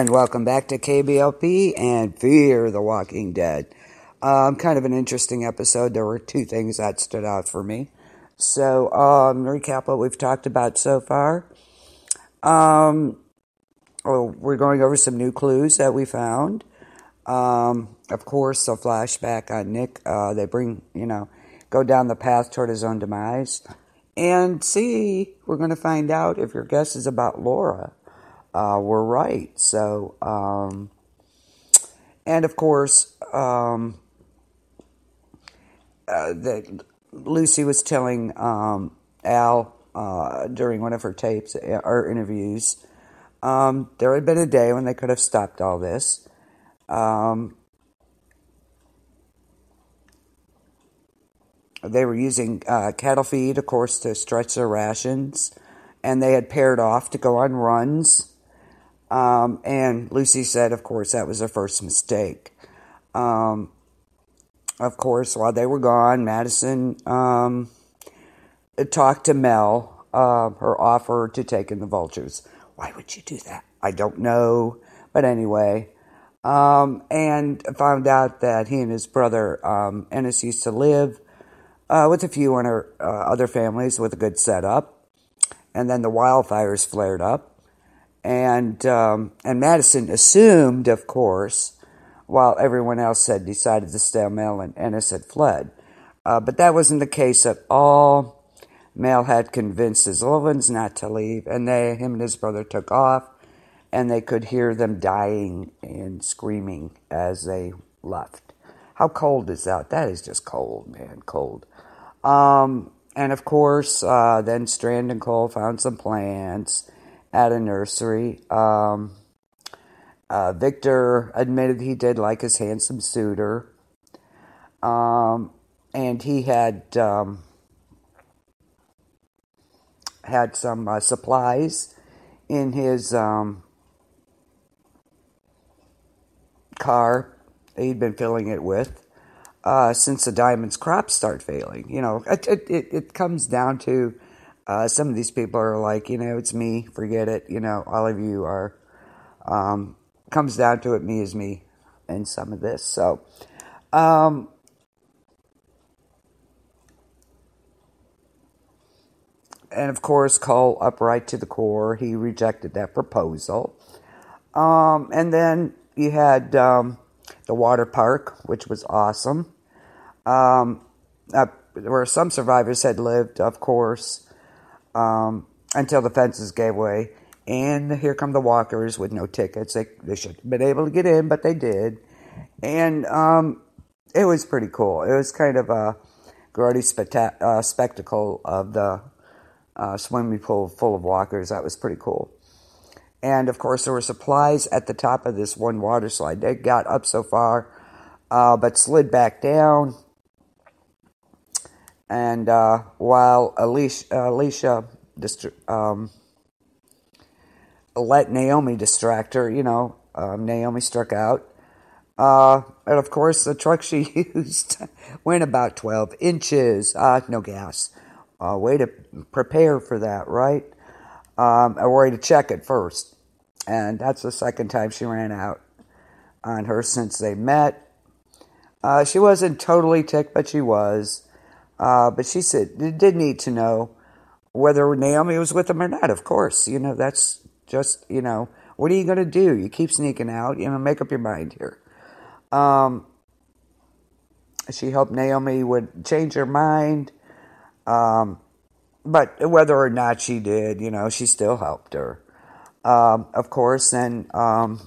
And welcome back to KBLP and Fear the Walking Dead. Um, kind of an interesting episode. There were two things that stood out for me. So, um, recap what we've talked about so far. Um, oh, we're going over some new clues that we found. Um, of course, a flashback on Nick. Uh, they bring, you know, go down the path toward his own demise. And see, we're going to find out if your guess is about Laura uh, were right. So, um, and of course, um, uh, Lucy was telling um, Al uh, during one of her tapes uh, or interviews. Um, there had been a day when they could have stopped all this. Um, they were using uh, cattle feed, of course, to stretch their rations, and they had paired off to go on runs um, and Lucy said, of course, that was her first mistake. Um, of course, while they were gone, Madison um, talked to Mel, uh, her offer to take in the vultures. Why would you do that? I don't know. But anyway, um, and found out that he and his brother um, Ennis used to live uh, with a few other, uh, other families with a good setup. And then the wildfires flared up and um, and Madison assumed, of course, while everyone else had decided to stay Mel and Ennis had fled. Uh, but that wasn't the case at all. Mel had convinced his Ovens not to leave, and they, him and his brother took off, and they could hear them dying and screaming as they left. How cold is that? That is just cold, man, cold. Um, and of course, uh, then Strand and Cole found some plants at a nursery. Um, uh, Victor admitted he did like his handsome suitor. Um, and he had um, had some uh, supplies in his um, car he'd been filling it with uh, since the diamonds crops start failing. You know, it, it, it comes down to uh, some of these people are like, you know, it's me, forget it. You know, all of you are, um, comes down to it, me is me in some of this. So, um, and of course, Cole upright to the core, he rejected that proposal. Um, and then you had um, the water park, which was awesome. Um, uh, where some survivors had lived, of course um, until the fences gave way. And here come the walkers with no tickets. They, they should have been able to get in, but they did. And um, it was pretty cool. It was kind of a grody specta- uh, spectacle of the uh, swimming pool full of walkers. That was pretty cool. And of course, there were supplies at the top of this one water slide. They got up so far, uh, but slid back down and uh, while Alicia, Alicia um, let Naomi distract her, you know, um, Naomi struck out. Uh, and of course, the truck she used went about 12 inches. Uh, no gas. Uh, way to prepare for that, right? Um, a way to check it first. And that's the second time she ran out on her since they met. Uh, she wasn't totally ticked, but she was. Uh, but she said, did need to know whether Naomi was with him or not. Of course, you know, that's just, you know, what are you going to do? You keep sneaking out, you know, make up your mind here. Um, she hoped Naomi would change her mind. Um, but whether or not she did, you know, she still helped her. Um, of course, then um,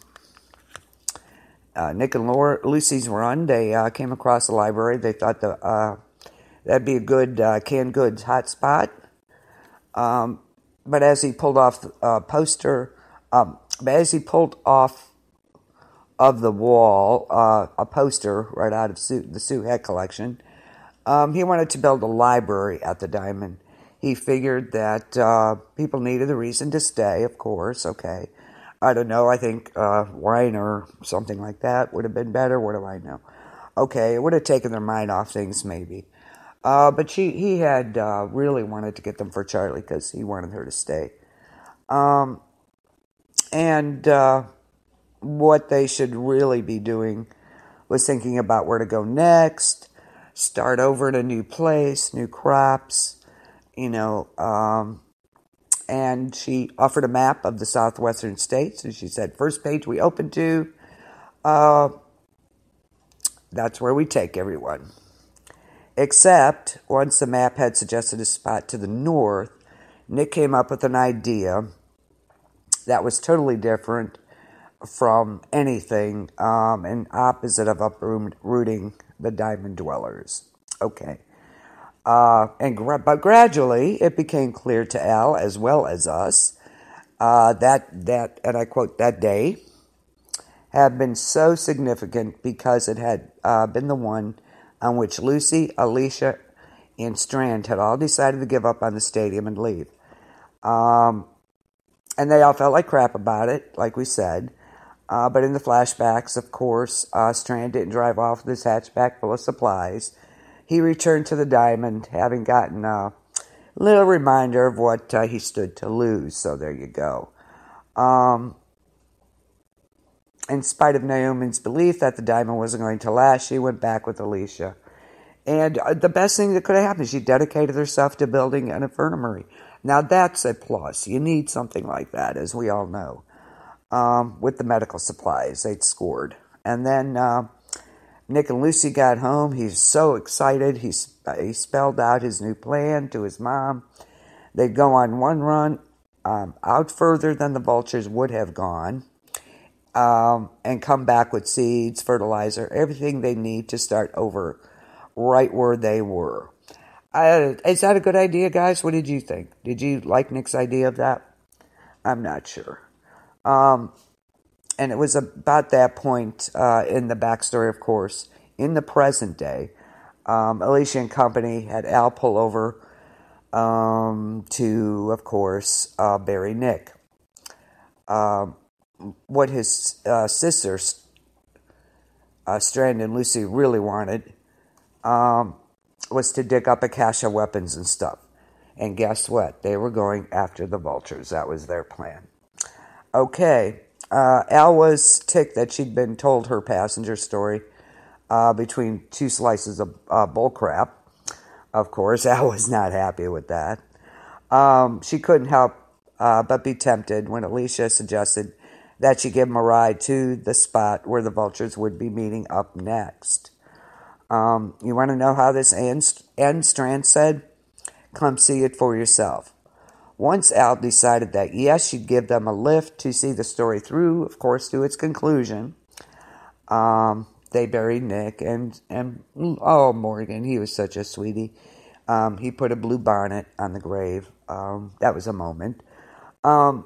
uh, Nick and Laura, Lucy's run, they uh, came across the library. They thought the uh, That'd be a good uh, canned goods hotspot. Um, but as he pulled off a uh, poster, um, as he pulled off of the wall uh, a poster right out of Sue, the Sue Heck collection, um, he wanted to build a library at the Diamond. He figured that uh, people needed a reason to stay, of course. Okay. I don't know. I think uh, wine or something like that would have been better. What do I know? Okay, it would have taken their mind off things, maybe. Uh, but she, he had uh, really wanted to get them for Charlie because he wanted her to stay. Um, and uh, what they should really be doing was thinking about where to go next, start over in a new place, new crops, you know. Um, and she offered a map of the southwestern states, and she said, first page we open to, uh, that's where we take everyone. Except once the map had suggested a spot to the north, Nick came up with an idea that was totally different from anything um, and opposite of uprooting the diamond dwellers. Okay. Uh, and gra- but gradually it became clear to Al as well as us uh, that that and I quote that day had been so significant because it had uh, been the one on which Lucy, Alicia, and Strand had all decided to give up on the stadium and leave. Um, and they all felt like crap about it, like we said. Uh, but in the flashbacks, of course, uh, Strand didn't drive off with his hatchback full of supplies. He returned to the diamond, having gotten a little reminder of what uh, he stood to lose. So there you go. Um, in spite of Naomi's belief that the diamond wasn't going to last, she went back with Alicia. And uh, the best thing that could have happened, she dedicated herself to building an infirmary. Now that's a plus. You need something like that, as we all know. Um, with the medical supplies, they'd scored. And then uh, Nick and Lucy got home. He's so excited. He, he spelled out his new plan to his mom. They'd go on one run um, out further than the vultures would have gone um, and come back with seeds, fertilizer, everything they need to start over right where they were. Uh, is that a good idea, guys? What did you think? Did you like Nick's idea of that? I'm not sure. Um, and it was about that point uh, in the backstory, of course, in the present day. Um, Alicia and company had Al pull over um, to, of course, uh, bury Nick. Um, what his uh, sisters, uh, Strand and Lucy, really wanted um, was to dig up a cache of weapons and stuff. And guess what? They were going after the vultures. That was their plan. Okay. Uh, Al was ticked that she'd been told her passenger story uh, between two slices of uh, bullcrap. Of course, Al was not happy with that. Um, she couldn't help uh, but be tempted when Alicia suggested that she give him a ride to the spot where the vultures would be meeting up next. Um, you want to know how this ends? ends? Strand said, Come see it for yourself. Once Al decided that yes, she'd give them a lift to see the story through, of course, to its conclusion. Um, they buried Nick and and oh Morgan, he was such a sweetie. Um, he put a blue bonnet on the grave. Um, that was a moment. Um,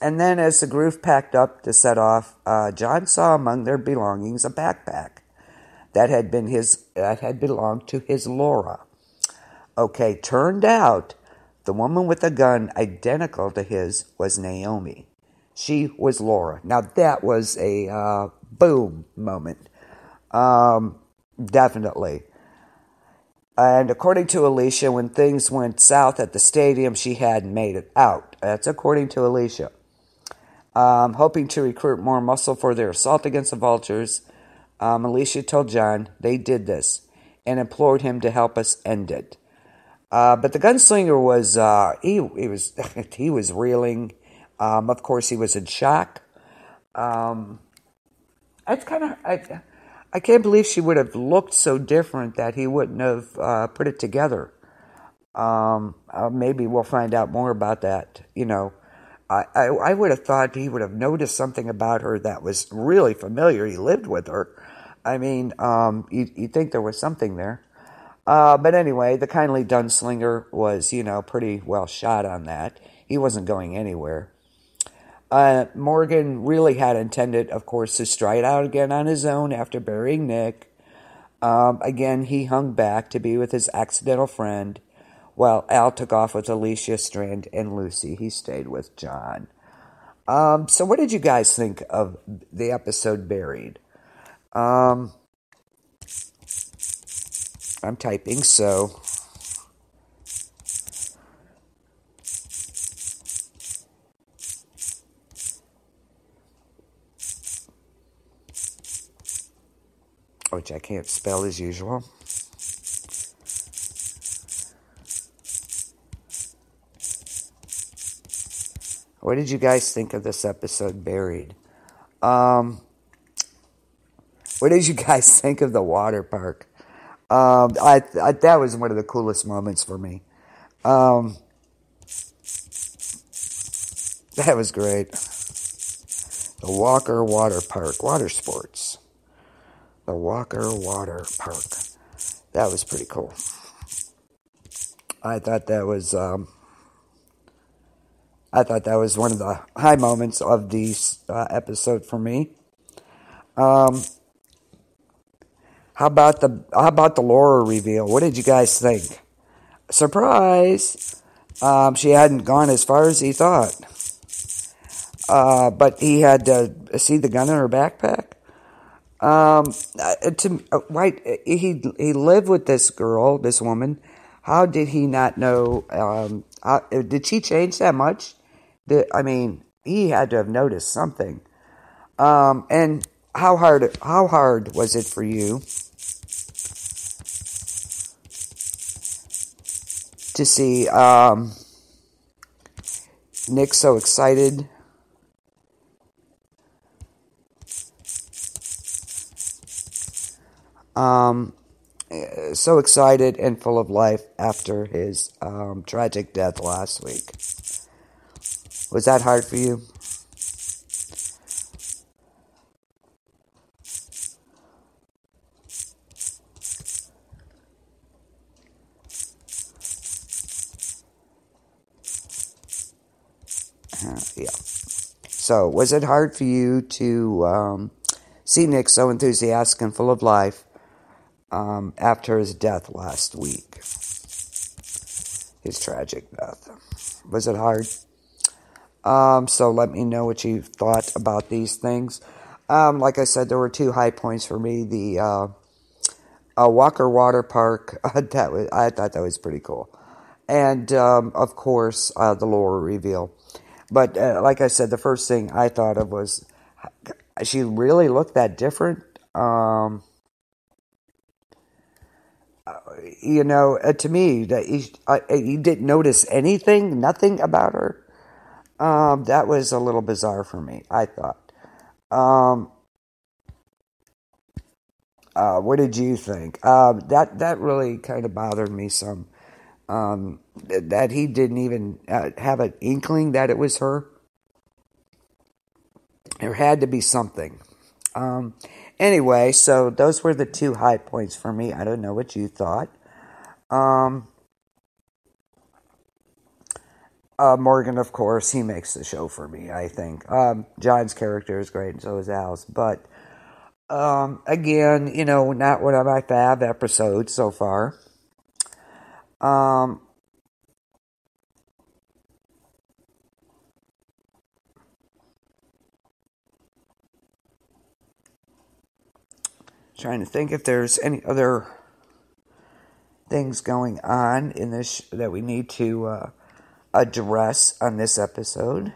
and then, as the group packed up to set off, uh, John saw among their belongings a backpack that had been his that had belonged to his Laura. Okay, turned out the woman with the gun identical to his was Naomi. She was Laura. Now that was a uh, boom moment, um, definitely. And according to Alicia, when things went south at the stadium, she hadn't made it out. That's according to Alicia um, hoping to recruit more muscle for their assault against the vultures. Um, Alicia told John they did this and implored him to help us end it. Uh, but the gunslinger was uh, he, he was he was reeling. Um, of course, he was in shock. Um, kind of I, I can't believe she would have looked so different that he wouldn't have uh, put it together. Um, uh, maybe we'll find out more about that. You know, I, I, would have thought he would have noticed something about her that was really familiar. He lived with her. I mean, um, you, you'd think there was something there. Uh, but anyway, the kindly gunslinger was, you know, pretty well shot on that. He wasn't going anywhere. Uh, Morgan really had intended, of course, to stride out again on his own after burying Nick. Um, again, he hung back to be with his accidental friend well, Al took off with Alicia Strand and Lucy. He stayed with John. Um, so, what did you guys think of the episode Buried? Um, I'm typing, so. Which I can't spell as usual. What did you guys think of this episode, Buried? Um, what did you guys think of the water park? Um, I, I, that was one of the coolest moments for me. Um, that was great. The Walker Water Park, water sports. The Walker Water Park. That was pretty cool. I thought that was, um, I thought that was one of the high moments of the uh, episode for me. Um, how about the how about the Laura reveal? What did you guys think? Surprise! Um, she hadn't gone as far as he thought, uh, but he had to see the gun in her backpack. Um, uh, to uh, right, he he lived with this girl, this woman. How did he not know? Um, did she change that much? Did, I mean, he had to have noticed something. Um, and how hard how hard was it for you to see um, Nick so excited. Um, so excited and full of life after his um, tragic death last week. Was that hard for you? Uh, yeah. So, was it hard for you to um, see Nick so enthusiastic and full of life um, after his death last week? His tragic death. Was it hard? Um, so, let me know what you thought about these things. Um, like I said, there were two high points for me. The uh, Walker Water Park, that was, I thought that was pretty cool. And, um, of course, uh, the Laura reveal. But uh, like I said, the first thing I thought of was she really looked that different. Um, uh, you know, uh, to me, that you, uh, you didn't notice anything, nothing about her. Um, that was a little bizarre for me. I thought. Um, uh, what did you think? Uh, that that really kind of bothered me some um, that he didn't even uh, have an inkling that it was her. There had to be something. Um, anyway, so those were the two high points for me. I don't know what you thought. Um, uh, Morgan, of course, he makes the show for me, I think. Um, John's character is great, and so is Al's. But um, again, you know, not one of my fab episodes so far. Um, trying to think if there's any other things going on in this that we need to uh, address on this episode.